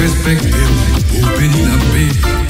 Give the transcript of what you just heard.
respectez-vous pour bénir la paix.